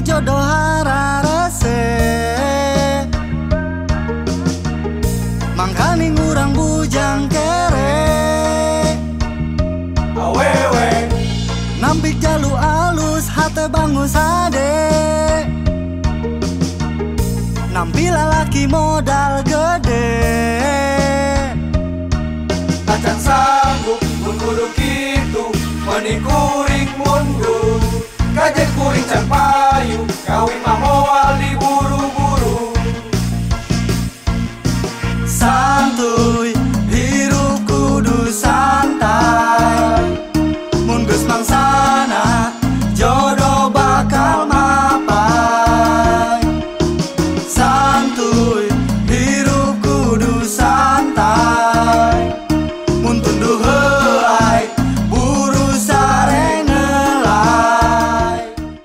jodoh hararese Mangkani ngurang bujang kere. Awewe. Nampik jalu alus hate bangun sade. Nampil lalaki modal gede. Acan sanggup mun itu kitu kuring mundur. Kajek kuring can